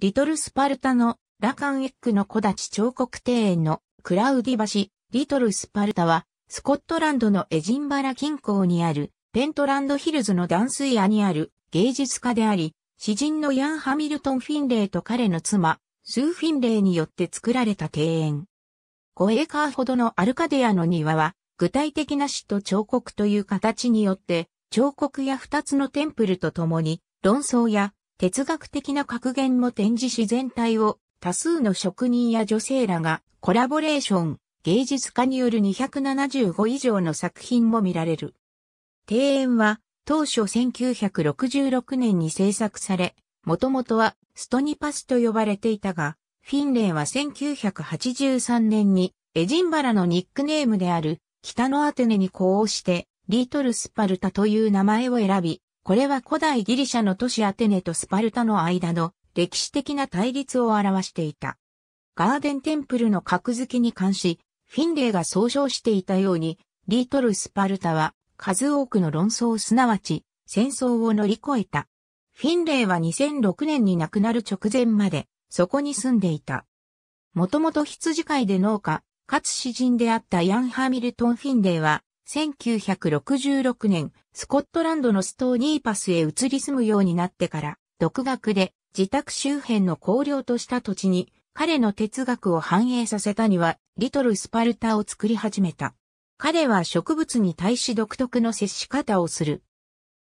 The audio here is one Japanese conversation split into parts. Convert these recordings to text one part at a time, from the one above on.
リトルスパルタのラカンエックの小立彫刻庭園のクラウディ橋、リトルスパルタは、スコットランドのエジンバラ近郊にある、ペントランドヒルズの断水屋にある芸術家であり、詩人のイアン・ハミルトン・フィンレイと彼の妻、スー・フィンレイによって作られた庭園。5エーカーほどのアルカディアの庭は、具体的な詩と彫刻という形によって、彫刻や二つのテンプルとともに、論争や哲学的な格言も展示し全体を多数の職人や女性らがコラボレーション、芸術家による275以上の作品も見られる。庭園は当初1966年に制作され、もともとはストニパスと呼ばれていたが、フィンレイは1983年にエジンバラのニックネームである北のアテネに呼応してリートルスパルタという名前を選び、これは古代ギリシャの都市アテネとスパルタの間の歴史的な対立を表していた。ガーデンテンプルの格付けに関し、フィンレイが総称していたように、リートル・スパルタは数多くの論争すなわち戦争を乗り越えた。フィンレイは2006年に亡くなる直前までそこに住んでいた。もともと羊飼いで農家、かつ詩人であったヤン・ハーミルトン・フィンレイは1966年スコットランドのストーニーパスへ移り住むようになってから独学で自宅周辺の荒涼とした土地に彼の哲学を反映させたには、リトルスパルタを作り始めた。彼は植物に対し独特の接し方をする。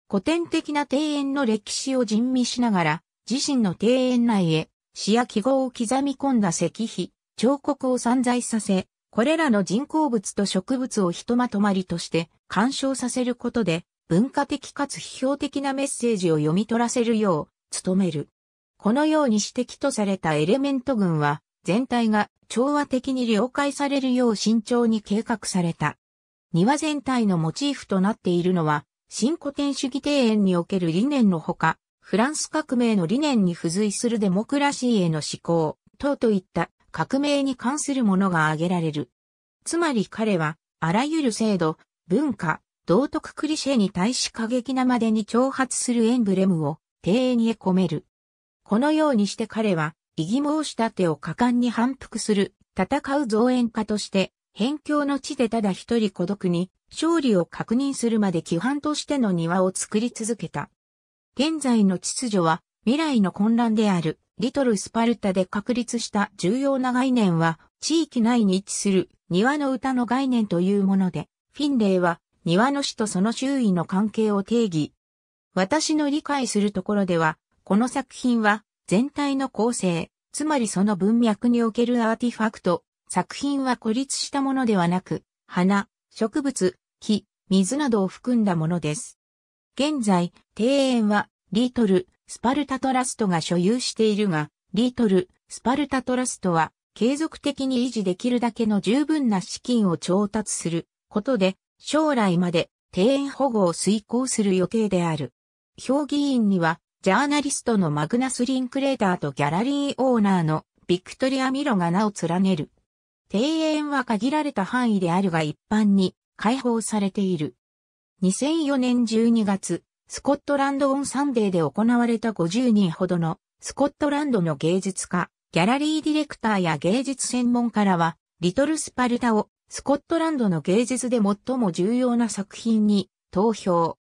古典的な庭園の歴史を吟味しながら、自身の庭園内へ詩や記号を刻み込んだ石碑、彫刻を散在させ、これらの人工物と植物をひとまとまりとして干渉させることで、文化的かつ批評的なメッセージを読み取らせるよう努める。このように指摘とされたエレメント群は、全体が調和的に了解されるよう慎重に計画された。庭全体のモチーフとなっているのは、新古典主義庭園における理念のほか、フランス革命の理念に付随するデモクラシーへの思考、等といった革命に関するものが挙げられる。つまり彼は、あらゆる制度、文化、道徳クリシェに対し過激なまでに挑発するエンブレムを庭園へ込める。このようにして彼は、異議申し立てを果敢に反復する、戦う造園家として、辺境の地でただ一人孤独に、勝利を確認するまで規範としての庭を作り続けた。現在の秩序は、未来の混乱である、リトルスパルタで確立した重要な概念は、地域内に位置する庭の歌の概念というもので、フィンレイは庭の死とその周囲の関係を定義。私の理解するところでは、この作品は全体の構成、つまりその文脈におけるアーティファクト、作品は孤立したものではなく、花、植物、木、水などを含んだものです。現在、庭園はリトル、スパルタトラストが所有しているが、リートル、スパルタトラストは継続的に維持できるだけの十分な資金を調達することで、将来まで庭園保護を遂行する予定である。評議員にはジャーナリストのマグナス・リンクレーターとギャラリーオーナーのビクトリア・ミロが名を連ねる。庭園は限られた範囲であるが一般に開放されている。2004年12月、スコットランド・オン・サンデーで行われた50人ほどのスコットランドの芸術家、ギャラリーディレクターや芸術専門家らは、リトル・スパルタをスコットランドの芸術で最も重要な作品に投票。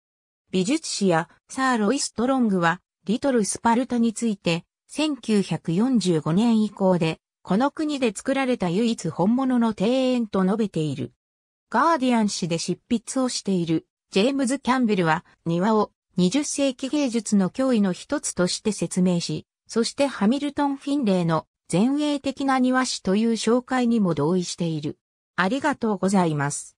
美術史家サー・ロイ・ストロングはリトル・スパルタについて、1945年以降で、この国で作られた唯一本物の庭園と述べている。ガーディアン誌で執筆をしている、ジェームズ・キャンベルは、庭を20世紀芸術の脅威の一つとして説明し、そしてハミルトン・フィンレイの前衛的な庭師という紹介にも同意している。ありがとうございます。